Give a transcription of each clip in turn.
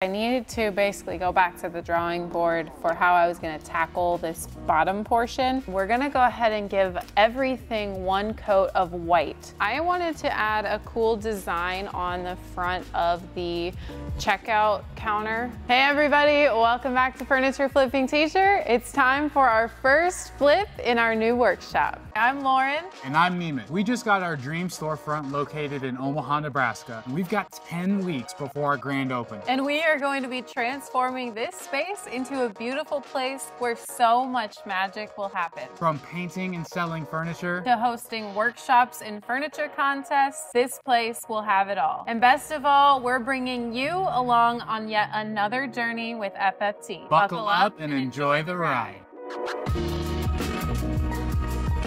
I needed to basically go back to the drawing board for how I was gonna tackle this bottom portion. We're gonna go ahead and give everything one coat of white. I wanted to add a cool design on the front of the checkout counter. Hey everybody, welcome back to Furniture Flipping Teacher. It's time for our first flip in our new workshop. I'm Lauren. And I'm Neiman. We just got our dream storefront located in Omaha, Nebraska. And we've got 10 weeks before our grand open. And we are going to be transforming this space into a beautiful place where so much magic will happen. From painting and selling furniture to hosting workshops and furniture contests, this place will have it all. And best of all, we're bringing you along on yet another journey with FFT. Buckle, Buckle up and enjoy the ride.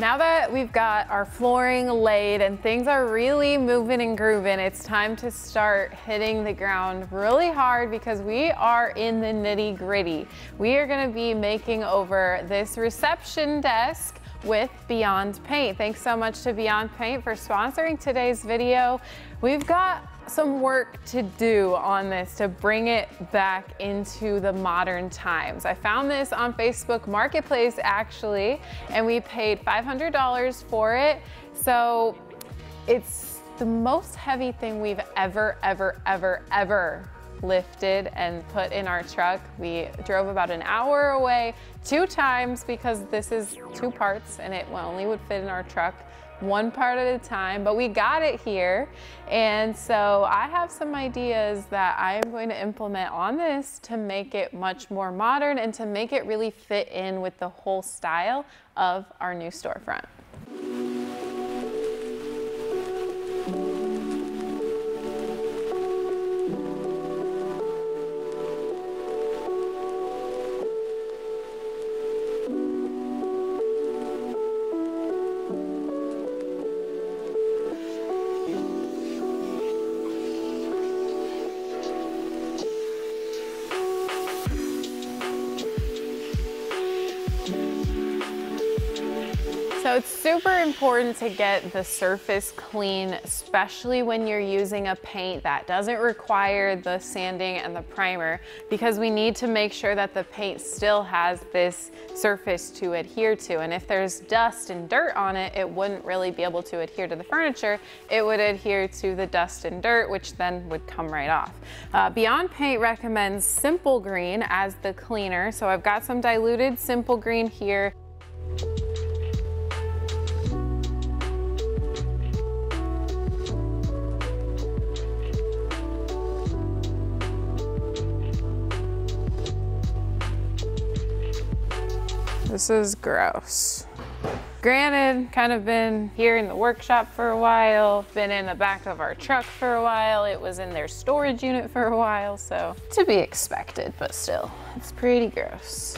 Now that we've got our flooring laid and things are really moving and grooving, it's time to start hitting the ground really hard because we are in the nitty gritty. We are gonna be making over this reception desk with Beyond Paint. Thanks so much to Beyond Paint for sponsoring today's video. We've got some work to do on this to bring it back into the modern times. I found this on Facebook Marketplace actually, and we paid $500 for it. So it's the most heavy thing we've ever, ever, ever, ever lifted and put in our truck. We drove about an hour away two times because this is two parts and it only would fit in our truck one part at a time, but we got it here. And so I have some ideas that I am going to implement on this to make it much more modern and to make it really fit in with the whole style of our new storefront. Super important to get the surface clean, especially when you're using a paint that doesn't require the sanding and the primer, because we need to make sure that the paint still has this surface to adhere to. And if there's dust and dirt on it, it wouldn't really be able to adhere to the furniture. It would adhere to the dust and dirt, which then would come right off. Uh, Beyond Paint recommends Simple Green as the cleaner. So I've got some diluted Simple Green here. This is gross. Granted, kind of been here in the workshop for a while, been in the back of our truck for a while, it was in their storage unit for a while, so to be expected, but still, it's pretty gross.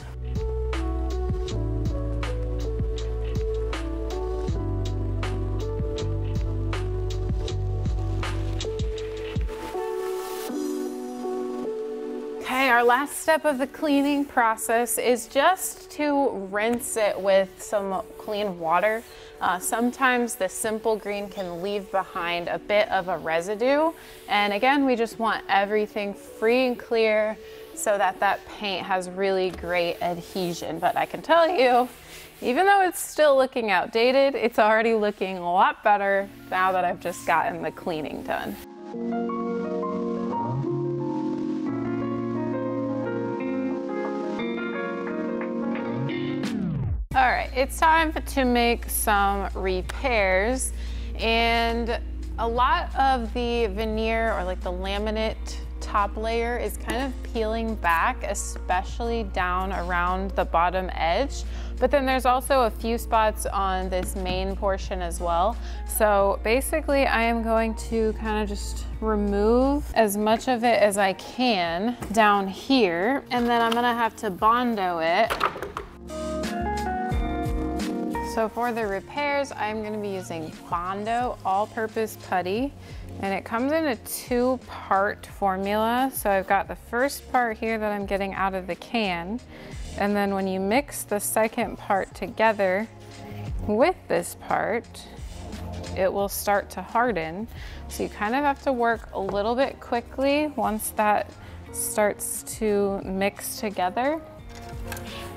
Our last step of the cleaning process is just to rinse it with some clean water. Uh, sometimes the simple green can leave behind a bit of a residue. And again, we just want everything free and clear so that that paint has really great adhesion. But I can tell you, even though it's still looking outdated, it's already looking a lot better now that I've just gotten the cleaning done. All right, it's time to make some repairs. And a lot of the veneer or like the laminate top layer is kind of peeling back, especially down around the bottom edge. But then there's also a few spots on this main portion as well. So basically I am going to kind of just remove as much of it as I can down here. And then I'm gonna have to Bondo it so for the repairs, I'm gonna be using Bondo all-purpose putty, and it comes in a two-part formula. So I've got the first part here that I'm getting out of the can, and then when you mix the second part together with this part, it will start to harden. So you kind of have to work a little bit quickly once that starts to mix together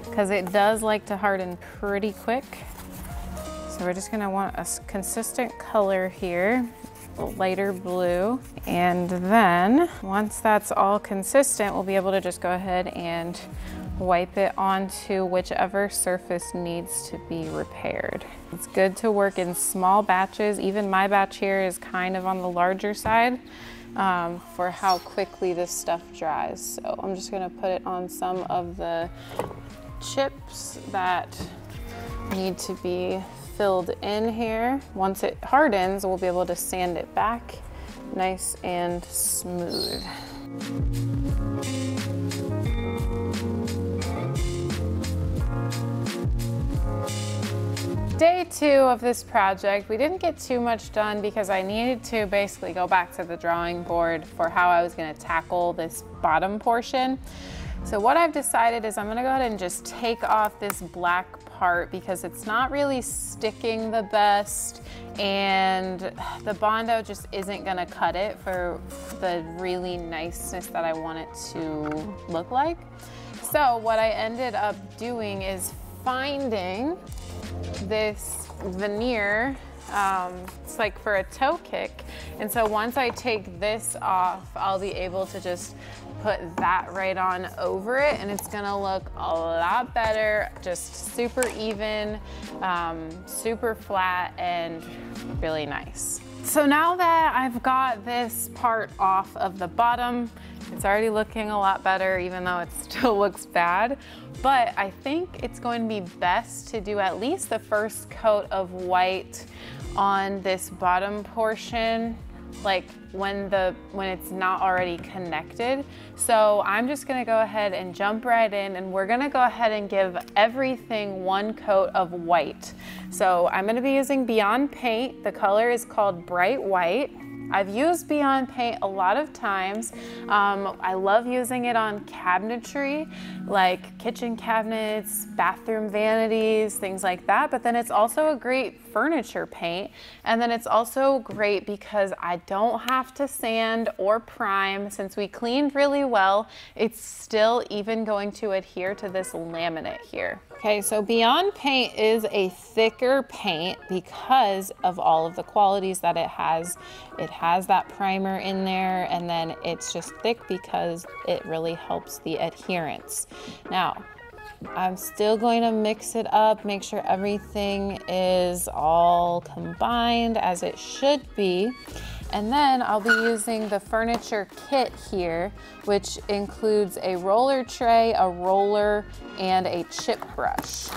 because it does like to harden pretty quick. So we're just gonna want a consistent color here, lighter blue. And then once that's all consistent, we'll be able to just go ahead and wipe it onto whichever surface needs to be repaired. It's good to work in small batches. Even my batch here is kind of on the larger side um, for how quickly this stuff dries. So I'm just gonna put it on some of the chips that need to be filled in here. Once it hardens, we'll be able to sand it back nice and smooth. Day two of this project, we didn't get too much done because I needed to basically go back to the drawing board for how I was gonna tackle this bottom portion. So what I've decided is I'm gonna go ahead and just take off this black part because it's not really sticking the best and the Bondo just isn't gonna cut it for the really niceness that I want it to look like. So what I ended up doing is finding this veneer um, it's like for a toe kick. And so once I take this off, I'll be able to just put that right on over it and it's gonna look a lot better, just super even, um, super flat and really nice. So now that I've got this part off of the bottom, it's already looking a lot better, even though it still looks bad. But I think it's going to be best to do at least the first coat of white on this bottom portion like when the when it's not already connected. So I'm just gonna go ahead and jump right in and we're gonna go ahead and give everything one coat of white. So I'm gonna be using Beyond Paint. The color is called Bright White. I've used Beyond Paint a lot of times. Um, I love using it on cabinetry, like kitchen cabinets, bathroom vanities, things like that. But then it's also a great furniture paint. And then it's also great because I don't have to sand or prime. Since we cleaned really well, it's still even going to adhere to this laminate here. Okay, so Beyond Paint is a thicker paint because of all of the qualities that it has. It has that primer in there and then it's just thick because it really helps the adherence. Now, I'm still going to mix it up, make sure everything is all combined as it should be. And then I'll be using the furniture kit here, which includes a roller tray, a roller, and a chip brush.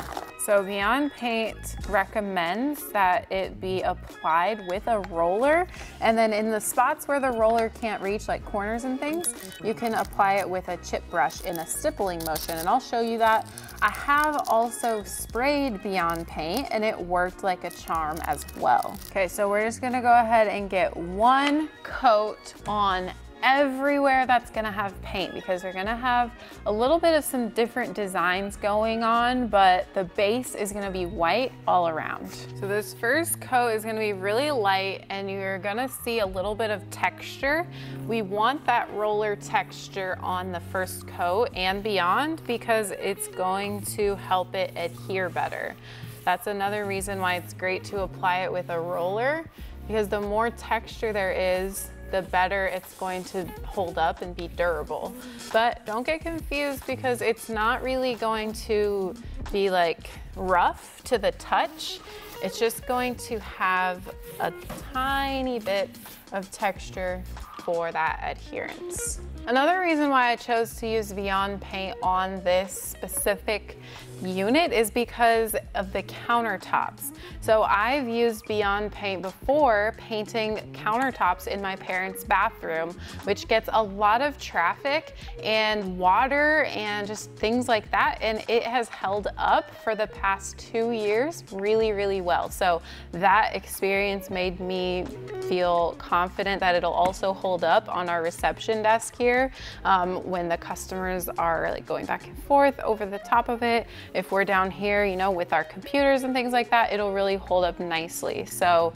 So Beyond Paint recommends that it be applied with a roller. And then in the spots where the roller can't reach, like corners and things, you can apply it with a chip brush in a stippling motion. And I'll show you that. I have also sprayed Beyond Paint and it worked like a charm as well. Okay, so we're just gonna go ahead and get one coat on everywhere that's gonna have paint because they're gonna have a little bit of some different designs going on, but the base is gonna be white all around. So this first coat is gonna be really light and you're gonna see a little bit of texture. We want that roller texture on the first coat and beyond because it's going to help it adhere better. That's another reason why it's great to apply it with a roller because the more texture there is, the better it's going to hold up and be durable. But don't get confused because it's not really going to be like rough to the touch. It's just going to have a tiny bit of texture for that adherence. Another reason why I chose to use Beyond Paint on this specific unit is because of the countertops. So I've used Beyond Paint before painting countertops in my parents' bathroom, which gets a lot of traffic and water and just things like that. And it has held up for the past two years really, really well. So that experience made me feel confident that it'll also hold up on our reception desk here um, when the customers are like going back and forth over the top of it if we're down here, you know, with our computers and things like that, it'll really hold up nicely. So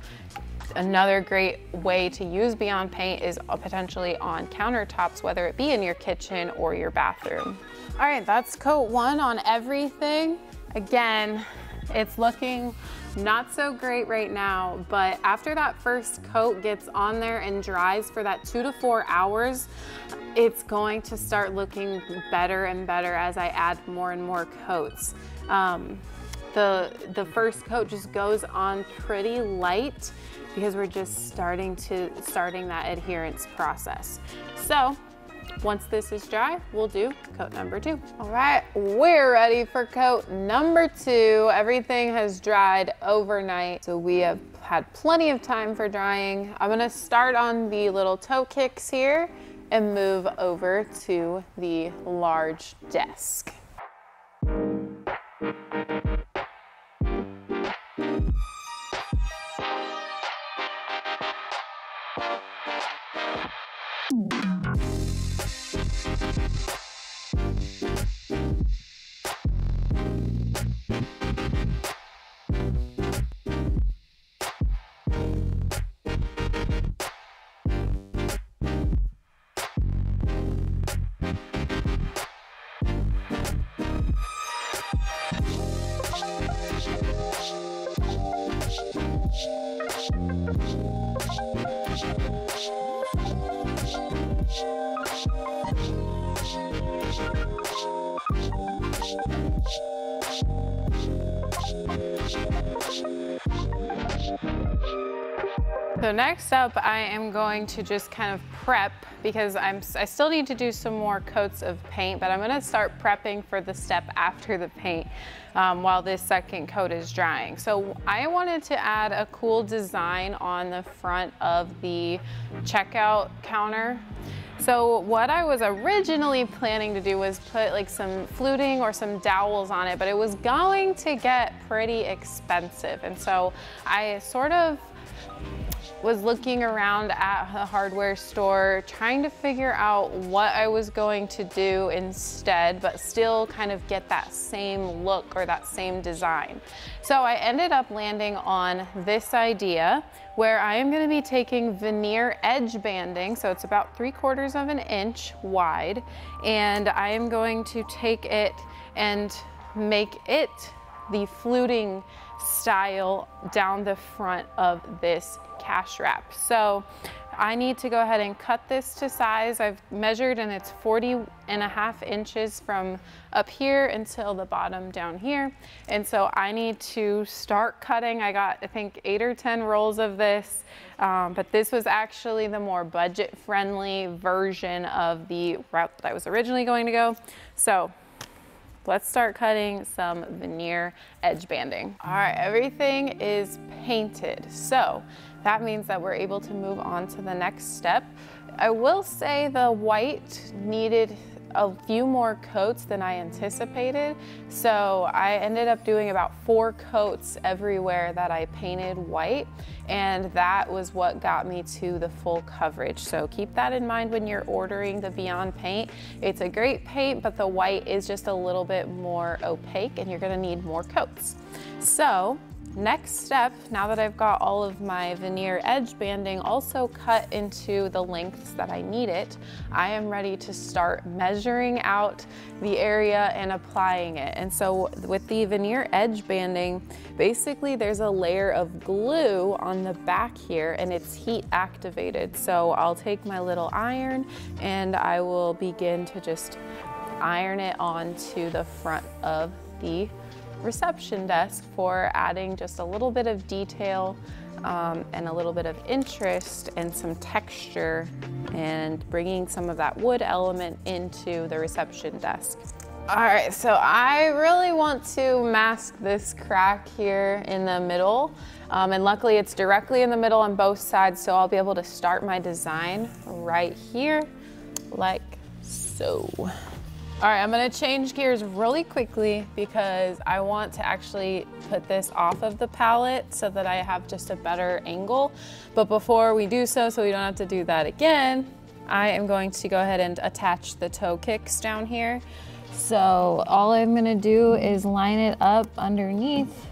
another great way to use Beyond Paint is uh, potentially on countertops, whether it be in your kitchen or your bathroom. All right, that's coat one on everything. Again, it's looking not so great right now, but after that first coat gets on there and dries for that two to four hours, it's going to start looking better and better as I add more and more coats. Um, the, the first coat just goes on pretty light because we're just starting to starting that adherence process. So once this is dry, we'll do coat number two. All right, we're ready for coat number two. Everything has dried overnight, so we have had plenty of time for drying. I'm gonna start on the little toe kicks here and move over to the large desk. Next up, I am going to just kind of prep because I'm, I still need to do some more coats of paint, but I'm gonna start prepping for the step after the paint um, while this second coat is drying. So I wanted to add a cool design on the front of the checkout counter. So what I was originally planning to do was put like some fluting or some dowels on it, but it was going to get pretty expensive. And so I sort of was looking around at the hardware store, trying to figure out what I was going to do instead, but still kind of get that same look or that same design. So I ended up landing on this idea where I am gonna be taking veneer edge banding, so it's about three quarters of an inch wide, and I am going to take it and make it the fluting style down the front of this cash wrap. So I need to go ahead and cut this to size. I've measured and it's 40 and a half inches from up here until the bottom down here. And so I need to start cutting. I got, I think, eight or 10 rolls of this, um, but this was actually the more budget friendly version of the route that I was originally going to go. So Let's start cutting some veneer edge banding. All right, everything is painted. So that means that we're able to move on to the next step. I will say the white needed a few more coats than I anticipated. So I ended up doing about four coats everywhere that I painted white. And that was what got me to the full coverage. So keep that in mind when you're ordering the Beyond paint. It's a great paint, but the white is just a little bit more opaque and you're gonna need more coats. So Next step, now that I've got all of my veneer edge banding also cut into the lengths that I need it, I am ready to start measuring out the area and applying it. And so with the veneer edge banding, basically there's a layer of glue on the back here and it's heat activated. So I'll take my little iron and I will begin to just iron it onto the front of the reception desk for adding just a little bit of detail um, and a little bit of interest and some texture and bringing some of that wood element into the reception desk. All right, so I really want to mask this crack here in the middle. Um, and luckily it's directly in the middle on both sides, so I'll be able to start my design right here, like so. All right, I'm gonna change gears really quickly because I want to actually put this off of the pallet so that I have just a better angle. But before we do so, so we don't have to do that again, I am going to go ahead and attach the toe kicks down here. So all I'm gonna do is line it up underneath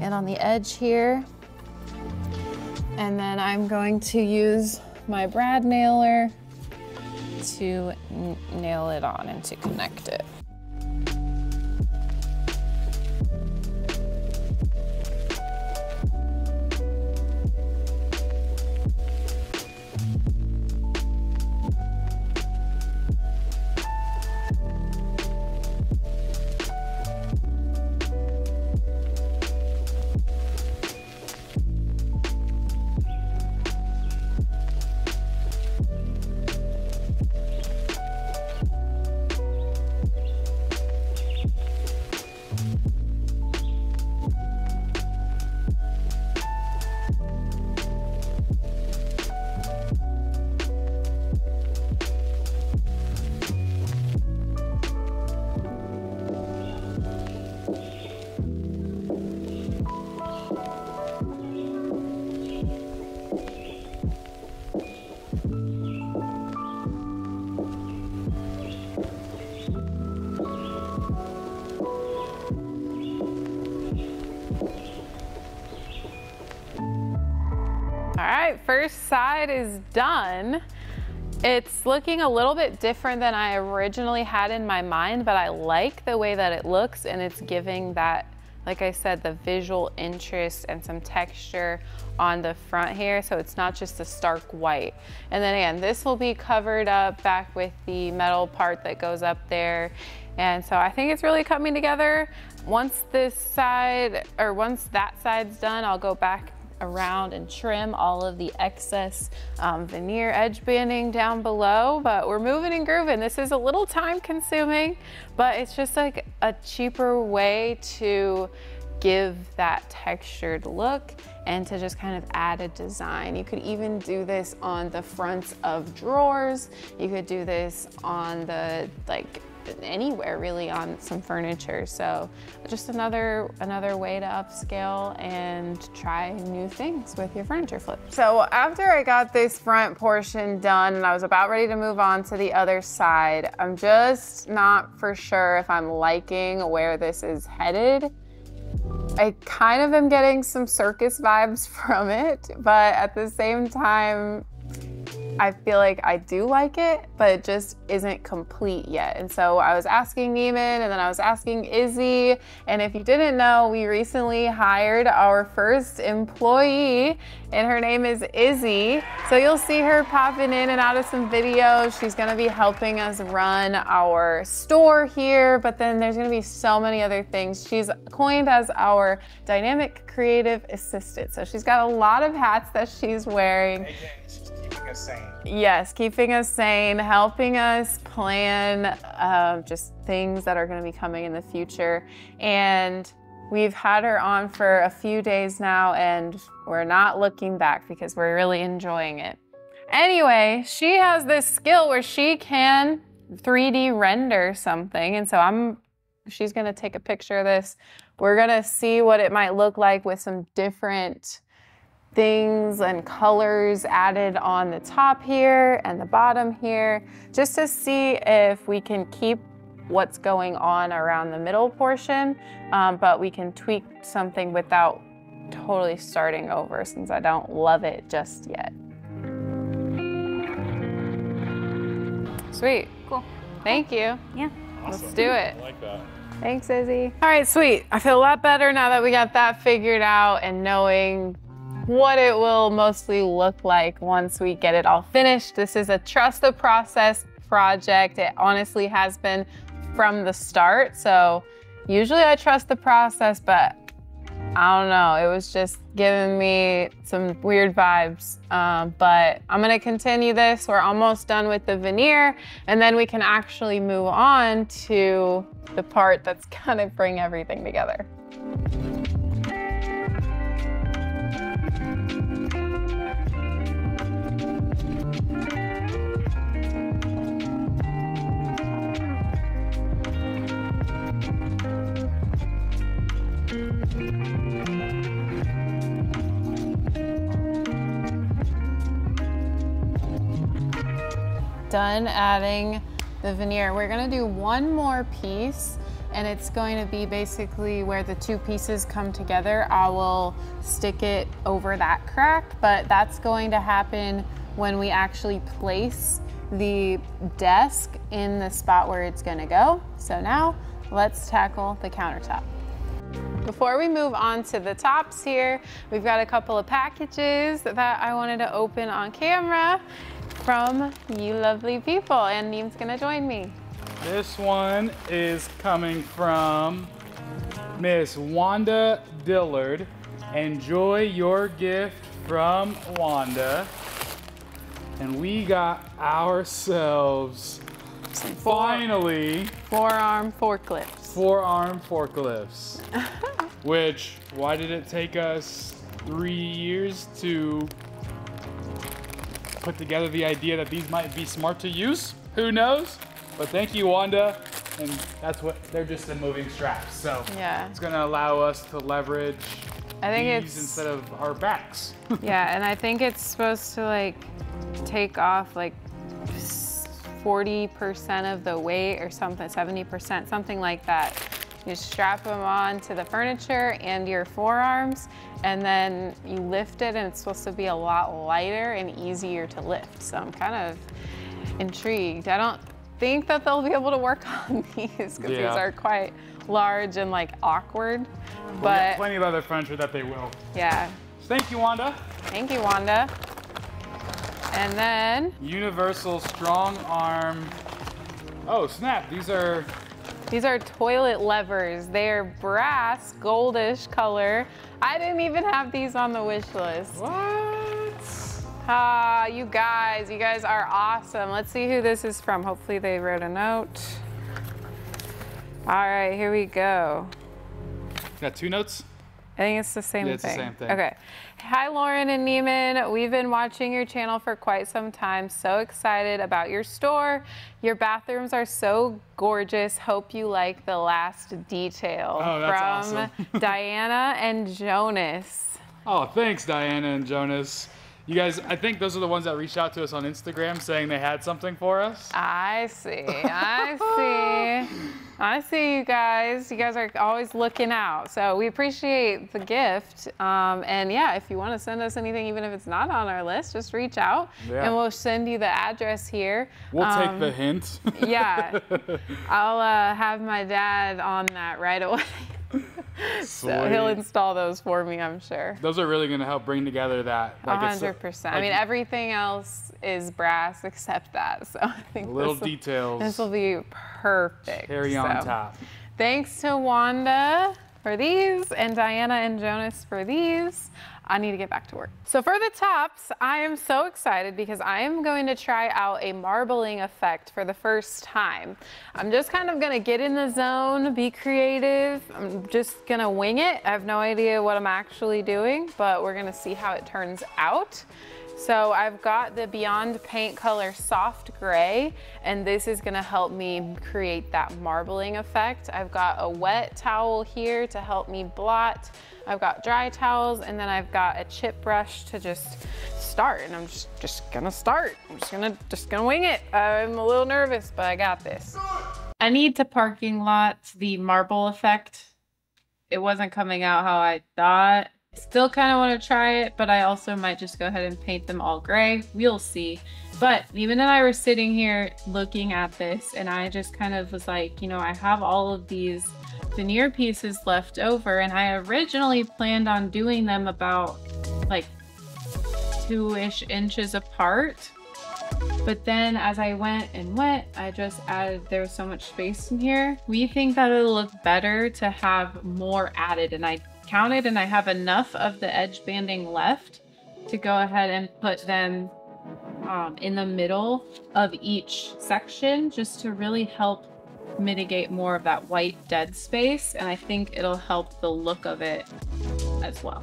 and on the edge here. And then I'm going to use my brad nailer to nail it on and to connect it. First side is done. It's looking a little bit different than I originally had in my mind, but I like the way that it looks and it's giving that, like I said, the visual interest and some texture on the front here. So it's not just a stark white. And then again, this will be covered up back with the metal part that goes up there. And so I think it's really coming together. Once this side, or once that side's done, I'll go back around and trim all of the excess um, veneer edge banding down below, but we're moving and grooving. This is a little time consuming, but it's just like a cheaper way to give that textured look and to just kind of add a design. You could even do this on the fronts of drawers. You could do this on the like anywhere really on some furniture. So just another, another way to upscale and try new things with your furniture flip. So after I got this front portion done and I was about ready to move on to the other side, I'm just not for sure if I'm liking where this is headed. I kind of am getting some circus vibes from it, but at the same time, I feel like I do like it, but it just isn't complete yet. And so I was asking Neiman and then I was asking Izzy. And if you didn't know, we recently hired our first employee and her name is Izzy. So you'll see her popping in and out of some videos. She's gonna be helping us run our store here, but then there's gonna be so many other things. She's coined as our dynamic creative assistant. So she's got a lot of hats that she's wearing keeping us sane. Yes, keeping us sane, helping us plan uh, just things that are going to be coming in the future. And we've had her on for a few days now, and we're not looking back because we're really enjoying it. Anyway, she has this skill where she can 3D render something. And so I'm she's going to take a picture of this. We're going to see what it might look like with some different things and colors added on the top here and the bottom here, just to see if we can keep what's going on around the middle portion, um, but we can tweak something without totally starting over since I don't love it just yet. Sweet. Cool. Thank you. Yeah. Let's do it. I like that. Thanks, Izzy. All right, sweet. I feel a lot better now that we got that figured out and knowing what it will mostly look like once we get it all finished. This is a trust the process project. It honestly has been from the start. So usually I trust the process, but I don't know. It was just giving me some weird vibes. Um, but I'm gonna continue this. We're almost done with the veneer and then we can actually move on to the part that's gonna bring everything together. Done adding the veneer. We're gonna do one more piece and it's going to be basically where the two pieces come together. I will stick it over that crack, but that's going to happen when we actually place the desk in the spot where it's gonna go. So now let's tackle the countertop. Before we move on to the tops here, we've got a couple of packages that I wanted to open on camera from you lovely people and Neem's gonna join me. This one is coming from Miss Wanda Dillard. Enjoy your gift from Wanda. And we got ourselves finally forearm forklifts. forearm forklifts. which, why did it take us three years to put together the idea that these might be smart to use? Who knows? But thank you, Wanda. And that's what, they're just the moving straps. So Yeah. it's gonna allow us to leverage I think these it's instead of our backs. yeah, and I think it's supposed to like take off like 40% of the weight or something, 70%, something like that. You strap them on to the furniture and your forearms, and then you lift it, and it's supposed to be a lot lighter and easier to lift. So I'm kind of intrigued. I don't think that they'll be able to work on these because these are quite large and like awkward. But plenty of other furniture that they will. yeah, Thank you, Wanda. thank you, Wanda. And then Universal Strong Arm. Oh, snap. These are These are toilet levers. They are brass, goldish color. I didn't even have these on the wish list. what? Ah, you guys, you guys are awesome. Let's see who this is from. Hopefully they wrote a note. All right, here we go. Got two notes? I think it's the same Yeah, it's the same thing. Okay. Hi, Lauren and Neiman. We've been watching your channel for quite some time. So excited about your store. Your bathrooms are so gorgeous. Hope you like the last detail Oh, that's from awesome. Diana and Jonas. Oh, thanks, Diana and Jonas. You guys, I think those are the ones that reached out to us on Instagram saying they had something for us. I see. I see. I see you guys. You guys are always looking out. So we appreciate the gift. Um, and yeah, if you want to send us anything, even if it's not on our list, just reach out Yeah. and we'll send you the address here. We'll take Um, the hint. yeah. I'll uh, have my dad on that right away. So he'll install those for me, I'm sure. Those are really gonna help bring together that. Like it's a- hundred percent. I like mean, everything else is brass except that. So I think little this'll- details. This will be perfect. Cherry on So, top. Thanks to Wanda for these and Diana and Jonas for these. I need to get back to work. So for the tops, I am so excited because I am going to try out a marbling effect for the first time. I'm just kind of gonna get in the zone, be creative. I'm just gonna wing it. I have no idea what I'm actually doing, but we're gonna see how it turns out. So I've got the Beyond Paint Color Soft Gray, and this is gonna help me create that marbling effect. I've got a wet towel here to help me blot. I've got dry towels, and then I've got a chip brush to just start. And I'm just, just gonna start. I'm just gonna, just gonna wing it. I'm a little nervous, but I got this. I need to parking lot the marble effect. It wasn't coming out how I thought. Still kind of want to try it, but I also might just go ahead and paint them all gray. We'll see. But even and I were sitting here looking at this, and I just kind of was like, you know, I have all of these veneer pieces left over, and I originally planned on doing them about like two-ish inches apart. But then as I went and went, I just added, there was so much space in here. We think that it'll look better to have more added. And I counted and I have enough of the edge banding left to go ahead and put them um, in the middle of each section just to really help mitigate more of that white dead space. And I think it'll help the look of it as well.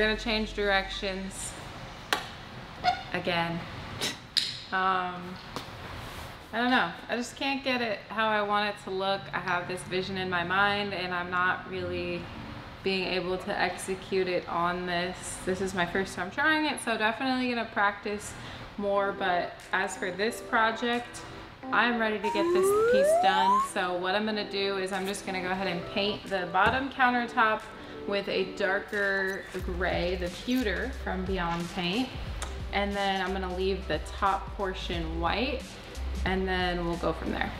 Gonna change directions again. Um, I don't know. I just can't get it how I want it to look. I have this vision in my mind and I'm not really being able to execute it on this. This is my first time trying it, so definitely gonna practice more. But as for this project, I'm ready to get this piece done. So what I'm gonna do is I'm just gonna go ahead and paint the bottom countertop with a darker gray, the pewter from Beyond Paint. And then I'm gonna leave the top portion white and then we'll go from there.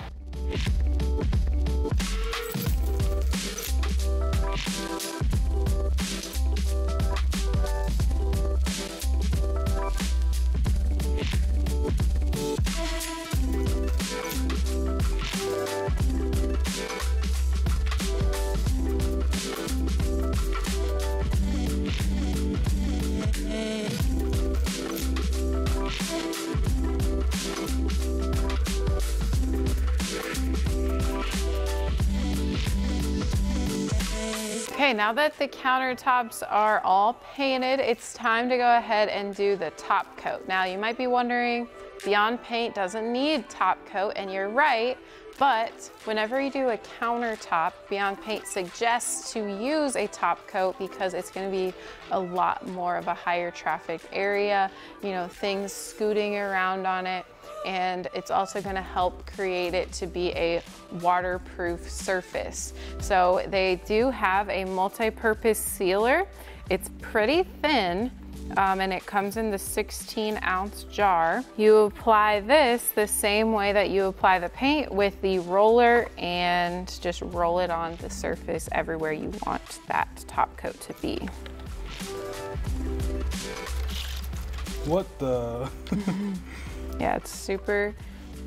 Okay, now that the countertops are all painted, it's time to go ahead and do the top coat. Now you might be wondering, Beyond Paint doesn't need top coat, and you're right, but whenever you do a countertop, Beyond Paint suggests to use a top coat because it's gonna be a lot more of a higher traffic area, you know, things scooting around on it and it's also gonna help create it to be a waterproof surface. So they do have a multi-purpose sealer. It's pretty thin, um, and it comes in the 16 ounce jar. You apply this the same way that you apply the paint with the roller and just roll it on the surface everywhere you want that top coat to be. What the? Yeah, it's super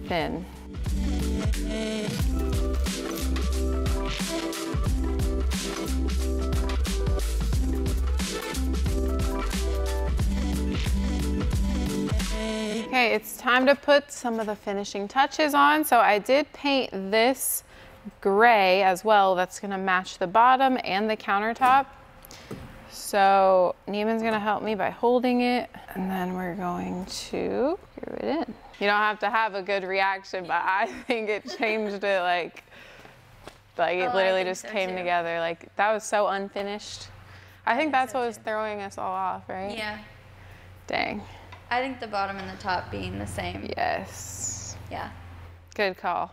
thin. Okay, it's time to put some of the finishing touches on. So I did paint this gray as well. That's gonna match the bottom and the countertop. So Neiman's gonna help me by holding it and then we're going to screw it in. You don't have to have a good reaction, but I think it changed it like, like it Oh, literally just so came too. together. Like that was so unfinished. I think that's so what was throwing us all off, right? Yeah. Dang. I think the bottom and the top being the same. Yes. Yeah. Good call.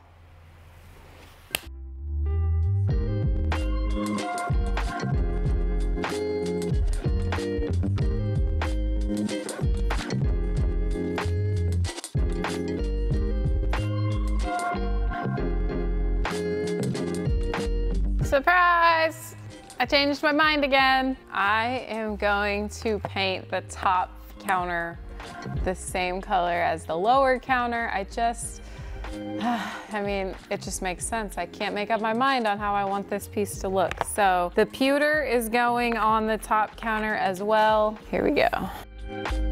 Surprise! I changed my mind again. I am going to paint the top counter the same color as the lower counter. I just, I mean, it just makes sense. I can't make up my mind on how I want this piece to look. So the pewter is going on the top counter as well. Here we go.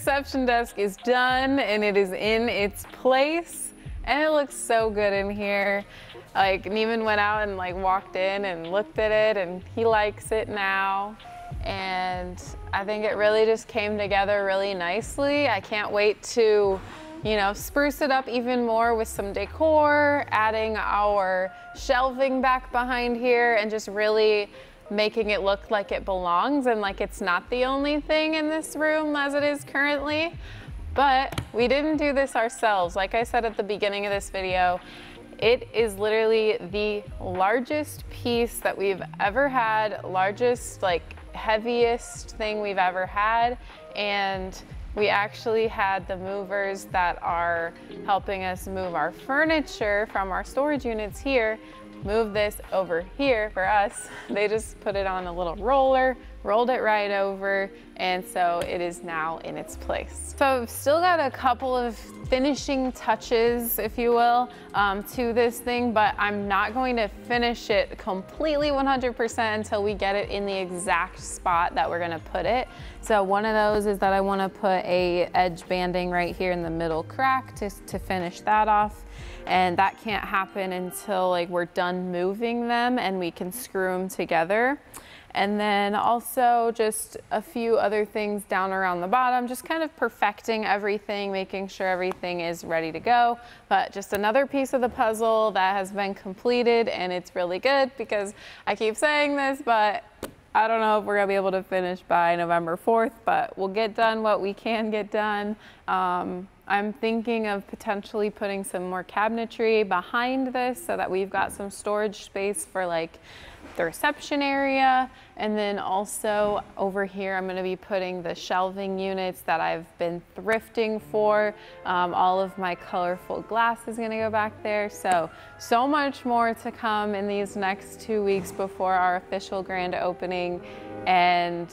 Reception desk is done and it is in its place and it looks so good in here. Like Neiman went out and like walked in and looked at it and he likes it now. And I think it really just came together really nicely. I can't wait to, you know, spruce it up even more with some decor, adding our shelving back behind here and just really making it look like it belongs and like it's not the only thing in this room as it is currently. But we didn't do this ourselves. Like I said at the beginning of this video, it is literally the largest piece that we've ever had, largest like heaviest thing we've ever had. And we actually had the movers that are helping us move our furniture from our storage units here move this over here for us. They just put it on a little roller, rolled it right over, and so it is now in its place. So I've still got a couple of finishing touches, if you will, um, to this thing, but I'm not going to finish it completely 100% until we get it in the exact spot that we're gonna put it. So one of those is that I wanna put a edge banding right here in the middle crack to, to finish that off and that can't happen until like we're done moving them and we can screw them together. And then also just a few other things down around the bottom, just kind of perfecting everything, making sure everything is ready to go. But just another piece of the puzzle that has been completed and it's really good because I keep saying this, but I don't know if we're gonna be able to finish by November 4th, but we'll get done what we can get done. Um, I'm thinking of potentially putting some more cabinetry behind this so that we've got some storage space for like the reception area. And then also over here, I'm gonna be putting the shelving units that I've been thrifting for. Um, all of my colorful glass is gonna go back there. So, so much more to come in these next two weeks before our official grand opening. And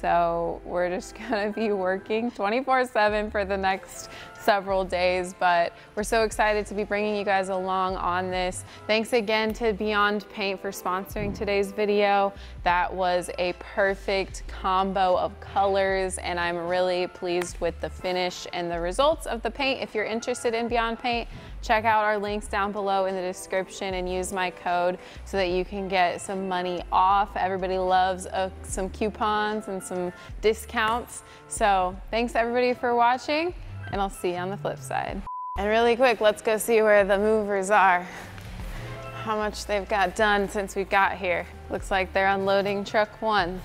so we're just gonna be working 24 seven for the next several days, but we're so excited to be bringing you guys along on this. Thanks again to Beyond Paint for sponsoring today's video. That was a perfect combo of colors and I'm really pleased with the finish and the results of the paint. If you're interested in Beyond Paint, check out our links down below in the description and use my code so that you can get some money off. Everybody loves uh, some coupons and some discounts. So thanks everybody for watching and I'll see you on the flip side. And really quick, let's go see where the movers are. How much they've got done since we got here. Looks like they're unloading truck one.